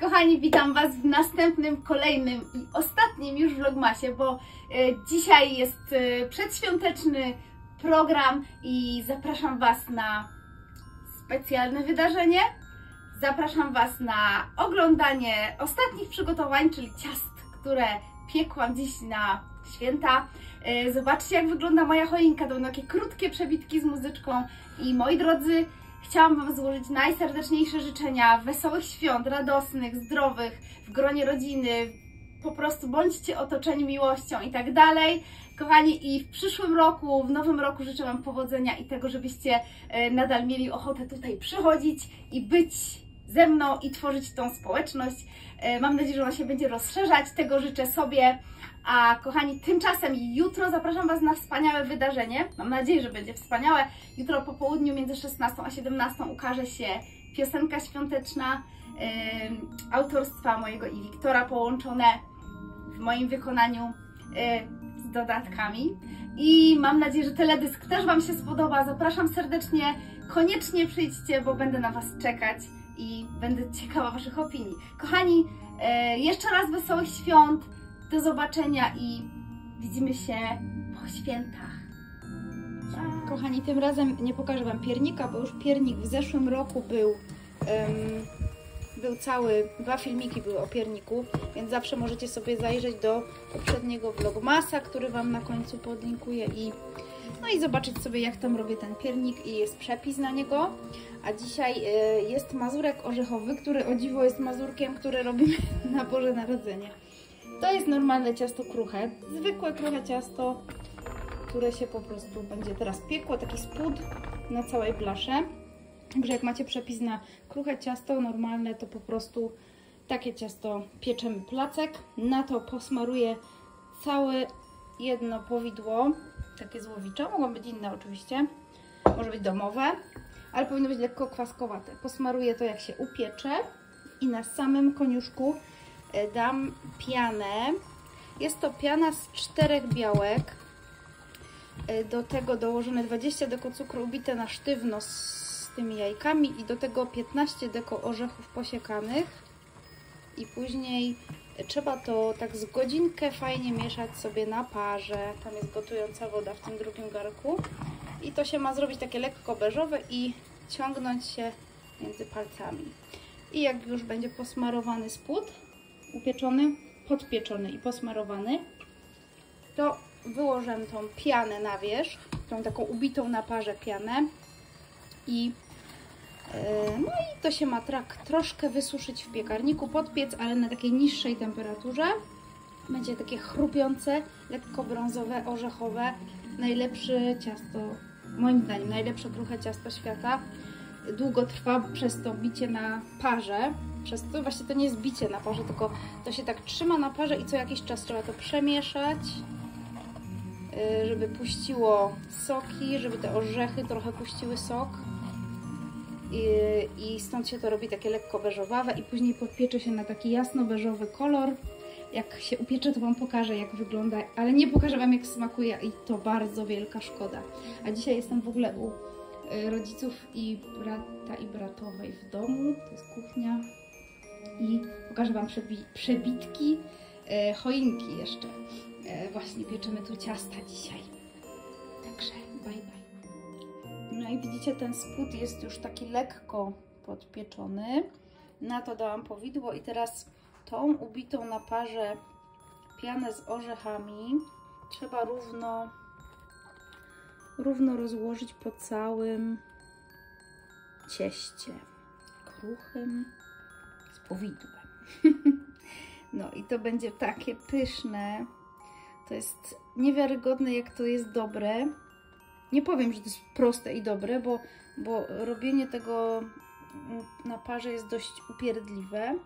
Kochani, witam Was w następnym, kolejnym i ostatnim już vlogmasie, bo e, dzisiaj jest e, przedświąteczny program i zapraszam Was na specjalne wydarzenie. Zapraszam Was na oglądanie ostatnich przygotowań, czyli ciast, które piekłam dziś na święta. E, Zobaczcie, jak wygląda moja choinka. To będą takie krótkie przebitki z muzyczką. I moi drodzy, chciałam Wam złożyć najserdeczniejsze życzenia wesołych świąt, radosnych, zdrowych, w gronie rodziny. Po prostu bądźcie otoczeni miłością i tak dalej. Kochani, i w przyszłym roku, w nowym roku życzę Wam powodzenia i tego, żebyście e, nadal mieli ochotę tutaj przychodzić i być ze mną i tworzyć tą społeczność. E, Mam nadzieję, że ona się będzie rozszerzać. Tego życzę sobie. A kochani, tymczasem jutro zapraszam Was na wspaniałe wydarzenie. Mam nadzieję, że będzie wspaniałe. Jutro po południu między 16 a 17 ukaże się piosenka świąteczna em, autorstwa mojego i Wiktora połączone w moim wykonaniu e, z dodatkami. I mam nadzieję, że teledysk też Wam się spodoba. Zapraszam serdecznie. Koniecznie przyjdźcie, bo będę na Was czekać i będę ciekawa Waszych opinii. Kochani, e, jeszcze raz wesołych świąt. Do zobaczenia i widzimy się po świętach. Kochani, tym razem nie pokażę Wam piernika, bo już piernik w zeszłym roku był, em, był cały, dwa filmiki były o pierniku, więc zawsze możecie sobie zajrzeć do poprzedniego vlogmasa, który Wam na końcu podlinkuję i no i zobaczyć sobie jak tam robię ten piernik i jest przepis na niego. A dzisiaj e, jest mazurek orzechowy, który o dziwo jest mazurkiem, który robimy na Boże Narodzenie. To jest normalne ciasto kruche, zwykłe kruche ciasto, które się po prostu będzie teraz piekło, taki spód na całej blasze. Także jak macie przepis na kruche ciasto normalne, to po prostu takie ciasto pieczemy placek. Na to posmaruję całe jedno powidło, takie złowicze, mogą być inne oczywiście, może być domowe, ale powinno być lekko kwaskowate. Posmaruję to jak się upiecze. I na samym koniuszku e, dam pianę. Jest to piana z czterech białek, E, do tego dołożone 20 deko cukru ubite na sztywno z, z tymi jajkami. I do tego 15 deko orzechów posiekanych i później trzeba to tak z godzinkę fajnie mieszać sobie na parze. Tam jest gotująca woda w tym drugim garku i to się ma zrobić takie lekko beżowe i ciągnąć się między palcami. I jak już będzie posmarowany spód, upieczony, podpieczony i posmarowany, to wyłożę tą pianę na wierzch, tą taką ubitą na parze pianę i no i to się ma trak, troszkę wysuszyć w piekarniku, podpiec, ale na takiej niższej temperaturze. Będzie takie chrupiące, lekko brązowe, orzechowe. Najlepsze ciasto, moim zdaniem, najlepsze kruche ciasto świata. Długo trwa przez to bicie na parze. Przez to właśnie to nie jest bicie na parze, tylko to się tak trzyma na parze i co jakiś czas trzeba to przemieszać y, żeby puściło soki, żeby te orzechy trochę puściły sok. I, I stąd się to robi takie lekko beżowawe i później podpiecze się na taki jasno-beżowy kolor. Jak się upiecze, to Wam pokażę, jak wygląda, ale nie pokażę Wam, jak smakuje i to bardzo wielka szkoda. A dzisiaj jestem w ogóle u y, rodziców i brata i bratowej w domu. To jest kuchnia. I pokażę Wam przebi przebitki y, choinki jeszcze. E, właśnie pieczemy tu ciasta dzisiaj. Także bye bye. I widzicie, ten spód jest już taki lekko podpieczony. Na to dałam powidło i teraz tą ubitą na parze pianę z orzechami trzeba równo, równo rozłożyć po całym cieście kruchym z powidłem. No i to będzie takie pyszne. To jest niewiarygodne, jak to jest dobre. Nie powiem, że to jest proste i dobre, bo, bo robienie tego na parze jest dość upierdliwe,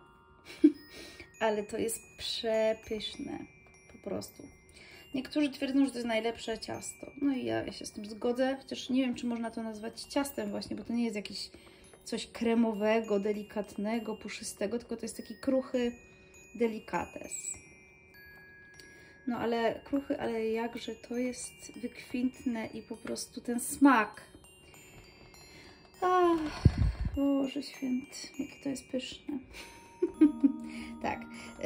ale to jest przepyszne po prostu. Niektórzy twierdzą, że to jest najlepsze ciasto. No i ja, ja się z tym zgodzę, chociaż nie wiem, czy można to nazwać ciastem właśnie, bo to nie jest jakiś coś kremowego, delikatnego, puszystego, tylko to jest taki kruchy delikates. No ale kruchy, ale jakże to jest wykwintne i po prostu ten smak. Ach, Boże święty, jakie to jest pyszne. tak,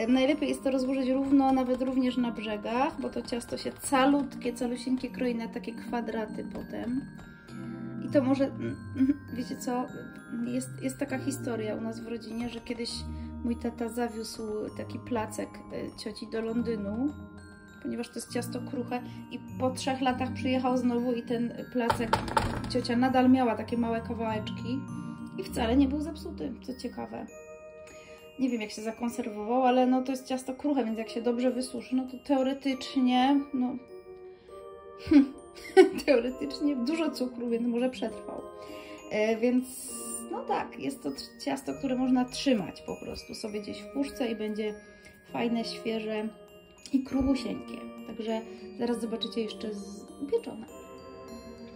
najlepiej jest to rozłożyć równo, nawet również na brzegach, bo to ciasto się calutkie, calusieńkie kroi na takie kwadraty potem. I to może, mm, mm, wiecie co, jest, jest taka historia u nas w rodzinie, że kiedyś mój tata zawiózł taki placek e, cioci do Londynu, ponieważ to jest ciasto kruche i po trzech latach przyjechał znowu i ten placek ciocia nadal miała takie małe kawałeczki i wcale nie był zepsuty, co ciekawe. Nie wiem jak się zakonserwował, ale no to jest ciasto kruche, więc jak się dobrze wysuszy, no to teoretycznie, no teoretycznie dużo cukru, więc może przetrwał. E, więc no tak, jest to ciasto, które można trzymać po prostu sobie gdzieś w puszce i będzie fajne, świeże i kruchusieńkie. Także zaraz zobaczycie jeszcze z... upieczone.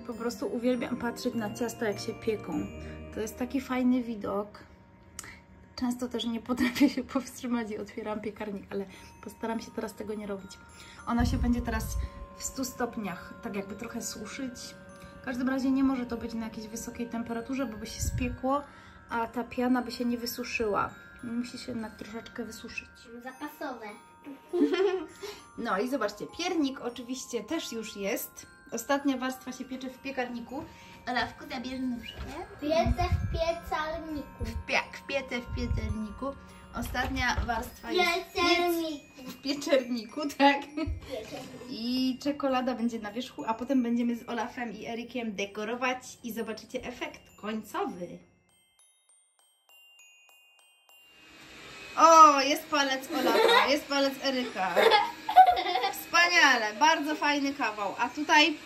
Po prostu uwielbiam patrzeć na ciasta, jak się pieką. To jest taki fajny widok. Często też nie potrafię się powstrzymać i otwieram piekarnik, ale postaram się teraz tego nie robić. Ona się będzie teraz w 100 stopniach tak jakby trochę suszyć. W każdym razie nie może to być na jakiejś wysokiej temperaturze, bo by się spiekło, a ta piana by się nie wysuszyła. Musi się jednak troszeczkę wysuszyć. Zapasowe. No i zobaczcie, piernik oczywiście też już jest. Ostatnia warstwa się piecze w piekarniku. Olafku, zabierz nóżkę. Piece w piecalniku. Jak w piece w piecerniku. Ostatnia warstwa jest Piecerniku. w pieczerniku, tak? I czekolada będzie na wierzchu, a potem będziemy z Olafem i Erykiem dekorować i zobaczycie efekt końcowy. O, jest palec Olafa, jest palec Eryka. Wspaniale, bardzo fajny kawał. A tutaj,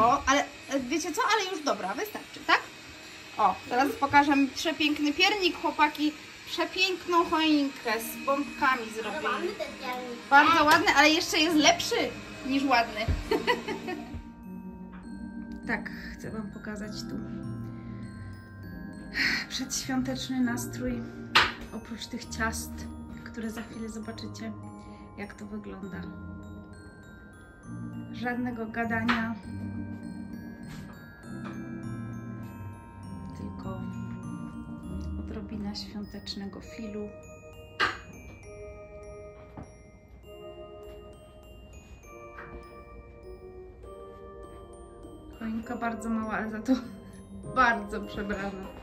o, ale wiecie co, ale już dobra, wystarczy, tak? O, teraz pokażę przepiękny piernik, chłopaki przepiękną choinkę z bombkami zrobili. Bardzo ładny, ale jeszcze jest lepszy niż ładny. tak, chcę Wam pokazać tu przedświąteczny nastrój. Oprócz tych ciast, które za chwilę zobaczycie, jak to wygląda. Żadnego gadania. Tylko odrobina świątecznego filu. Choinka bardzo mała, ale za to bardzo przebrana.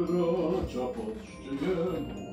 mroczna pod szczytem